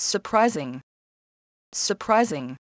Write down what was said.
surprising. Surprising.